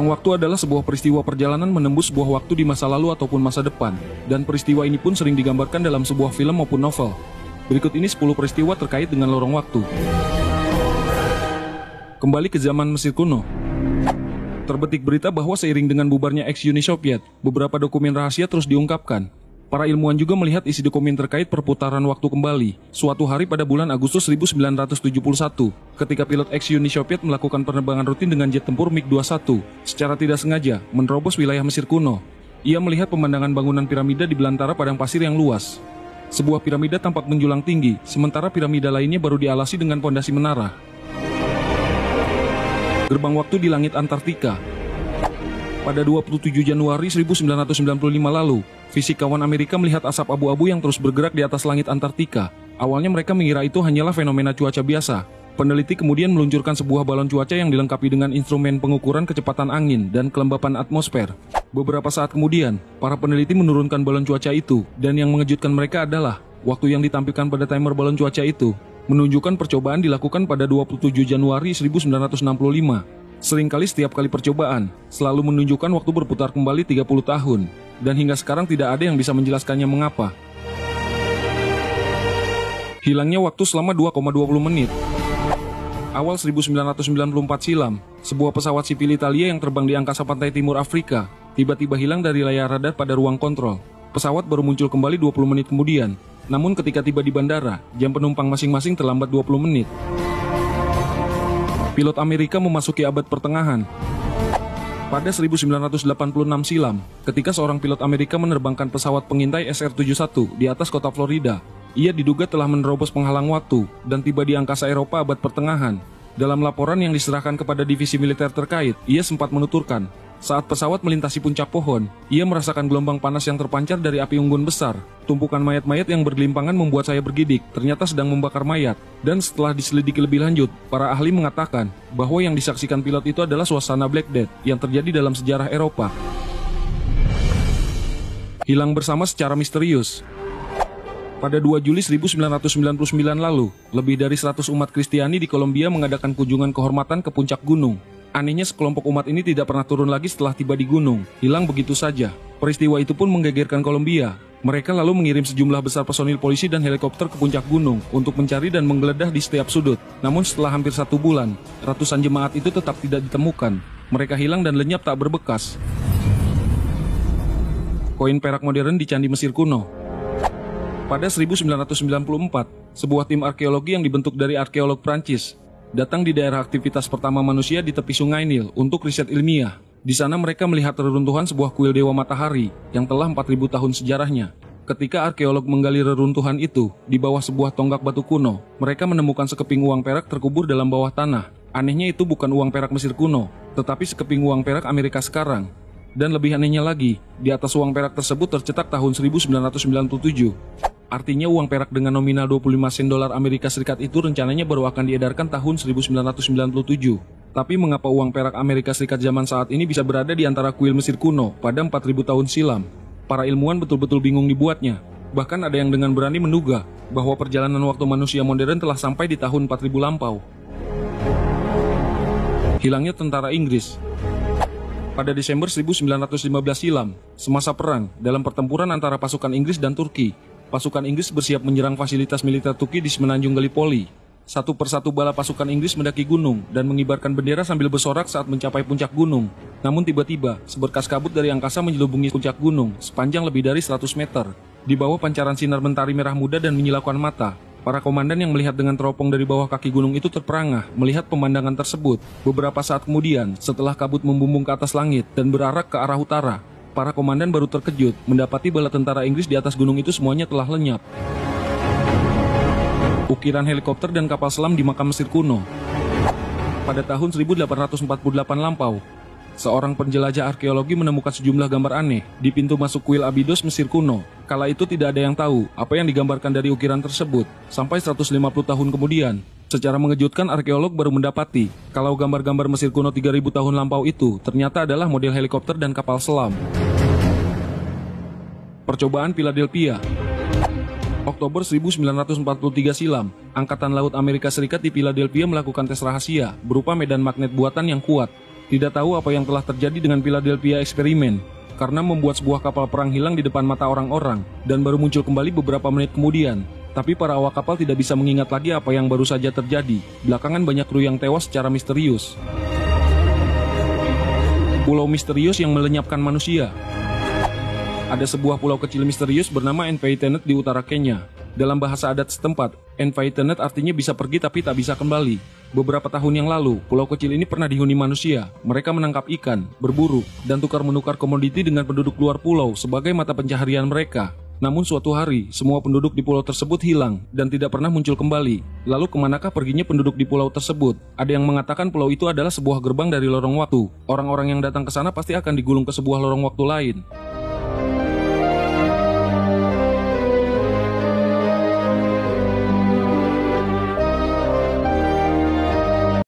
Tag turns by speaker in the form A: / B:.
A: Lorong waktu adalah sebuah peristiwa perjalanan menembus sebuah waktu di masa lalu ataupun masa depan, dan peristiwa ini pun sering digambarkan dalam sebuah film maupun novel. Berikut ini 10 peristiwa terkait dengan lorong waktu. Kembali ke zaman Mesir kuno. Terbetik berita bahwa seiring dengan bubarnya ex-Uni Soviet, beberapa dokumen rahasia terus diungkapkan. Para ilmuwan juga melihat isi dokumen terkait perputaran waktu kembali, suatu hari pada bulan Agustus 1971, ketika pilot ex-Uni Soviet melakukan penerbangan rutin dengan jet tempur MiG-21, secara tidak sengaja menerobos wilayah Mesir kuno. Ia melihat pemandangan bangunan piramida di belantara padang pasir yang luas. Sebuah piramida tampak menjulang tinggi, sementara piramida lainnya baru dialasi dengan pondasi menara. Gerbang waktu di langit Antartika pada 27 Januari 1995 lalu, fisikawan Amerika melihat asap abu-abu yang terus bergerak di atas langit Antartika. Awalnya mereka mengira itu hanyalah fenomena cuaca biasa. Peneliti kemudian meluncurkan sebuah balon cuaca yang dilengkapi dengan instrumen pengukuran kecepatan angin dan kelembapan atmosfer. Beberapa saat kemudian, para peneliti menurunkan balon cuaca itu, dan yang mengejutkan mereka adalah waktu yang ditampilkan pada timer balon cuaca itu menunjukkan percobaan dilakukan pada 27 Januari 1965 Seringkali setiap kali percobaan, selalu menunjukkan waktu berputar kembali 30 tahun, dan hingga sekarang tidak ada yang bisa menjelaskannya mengapa. Hilangnya waktu selama 2,20 menit. Awal 1994 silam, sebuah pesawat sipil Italia yang terbang di angkasa pantai timur Afrika tiba-tiba hilang dari layar radar pada ruang kontrol. Pesawat baru muncul kembali 20 menit kemudian, namun ketika tiba di bandara, jam penumpang masing-masing terlambat 20 menit pilot Amerika memasuki abad pertengahan. Pada 1986 silam, ketika seorang pilot Amerika menerbangkan pesawat pengintai SR-71 di atas kota Florida, ia diduga telah menerobos penghalang waktu dan tiba di angkasa Eropa abad pertengahan. Dalam laporan yang diserahkan kepada divisi militer terkait, ia sempat menuturkan saat pesawat melintasi puncak pohon, ia merasakan gelombang panas yang terpancar dari api unggun besar. Tumpukan mayat-mayat yang bergelimpangan membuat saya bergidik, ternyata sedang membakar mayat. Dan setelah diselidiki lebih lanjut, para ahli mengatakan bahwa yang disaksikan pilot itu adalah suasana Black Death yang terjadi dalam sejarah Eropa. Hilang bersama secara misterius. Pada 2 Juli 1999 lalu, lebih dari 100 umat Kristiani di Kolombia mengadakan kunjungan kehormatan ke puncak gunung. Anehnya sekelompok umat ini tidak pernah turun lagi setelah tiba di gunung, hilang begitu saja. Peristiwa itu pun menggegerkan Kolombia. Mereka lalu mengirim sejumlah besar personil polisi dan helikopter ke puncak gunung untuk mencari dan menggeledah di setiap sudut. Namun setelah hampir satu bulan, ratusan jemaat itu tetap tidak ditemukan. Mereka hilang dan lenyap tak berbekas. Koin perak modern di Candi Mesir kuno pada 1994, sebuah tim arkeologi yang dibentuk dari arkeolog Prancis datang di daerah aktivitas pertama manusia di tepi sungai Nil untuk riset ilmiah. Di sana mereka melihat reruntuhan sebuah kuil dewa matahari yang telah 4000 tahun sejarahnya. Ketika arkeolog menggali reruntuhan itu di bawah sebuah tonggak batu kuno, mereka menemukan sekeping uang perak terkubur dalam bawah tanah. Anehnya itu bukan uang perak Mesir kuno, tetapi sekeping uang perak Amerika sekarang. Dan lebih anehnya lagi, di atas uang perak tersebut tercetak tahun 1997. Artinya uang perak dengan nominal 25 sen dolar Amerika Serikat itu rencananya baru akan diedarkan tahun 1997. Tapi mengapa uang perak Amerika Serikat zaman saat ini bisa berada di antara kuil Mesir kuno pada 4000 tahun silam? Para ilmuwan betul-betul bingung dibuatnya. Bahkan ada yang dengan berani menduga bahwa perjalanan waktu manusia modern telah sampai di tahun 4000 lampau. Hilangnya tentara Inggris pada Desember 1915 silam, semasa perang dalam pertempuran antara pasukan Inggris dan Turki, pasukan Inggris bersiap menyerang fasilitas militer Turki di semenanjung Gallipoli. Satu persatu bala pasukan Inggris mendaki gunung dan mengibarkan bendera sambil bersorak saat mencapai puncak gunung. Namun tiba-tiba, seberkas kabut dari angkasa menyelubungi puncak gunung sepanjang lebih dari 100 meter. Di bawah pancaran sinar mentari merah muda dan menyilaukan mata, para komandan yang melihat dengan teropong dari bawah kaki gunung itu terperangah melihat pemandangan tersebut. Beberapa saat kemudian, setelah kabut membumbung ke atas langit dan berarak ke arah utara, para komandan baru terkejut mendapati bala tentara Inggris di atas gunung itu semuanya telah lenyap. Ukiran helikopter dan kapal selam di makam Mesir kuno. Pada tahun 1848 lampau, seorang penjelajah arkeologi menemukan sejumlah gambar aneh di pintu masuk kuil Abydos Mesir kuno. Kala itu tidak ada yang tahu apa yang digambarkan dari ukiran tersebut. Sampai 150 tahun kemudian, Secara mengejutkan, arkeolog baru mendapati kalau gambar-gambar Mesir kuno 3000 tahun lampau itu ternyata adalah model helikopter dan kapal selam. Percobaan Philadelphia Oktober 1943 silam, Angkatan Laut Amerika Serikat di Philadelphia melakukan tes rahasia berupa medan magnet buatan yang kuat. tidak tahu apa yang telah terjadi dengan Philadelphia eksperimen karena membuat sebuah kapal perang hilang di depan mata orang-orang dan baru muncul kembali beberapa menit kemudian. Tapi para awak kapal tidak bisa mengingat lagi apa yang baru saja terjadi. Belakangan banyak kru yang tewas secara misterius. Pulau misterius yang melenyapkan manusia. Ada sebuah pulau kecil misterius bernama Envaitenet di utara Kenya. Dalam bahasa adat setempat, Envaitenet artinya bisa pergi tapi tak bisa kembali. Beberapa tahun yang lalu, pulau kecil ini pernah dihuni manusia. Mereka menangkap ikan, berburu, dan tukar-menukar komoditi dengan penduduk luar pulau sebagai mata pencaharian mereka. Namun suatu hari, semua penduduk di pulau tersebut hilang dan tidak pernah muncul kembali. Lalu ke manakah perginya penduduk di pulau tersebut? Ada yang mengatakan pulau itu adalah sebuah gerbang dari lorong waktu. Orang-orang yang datang ke sana pasti akan digulung ke sebuah lorong waktu lain.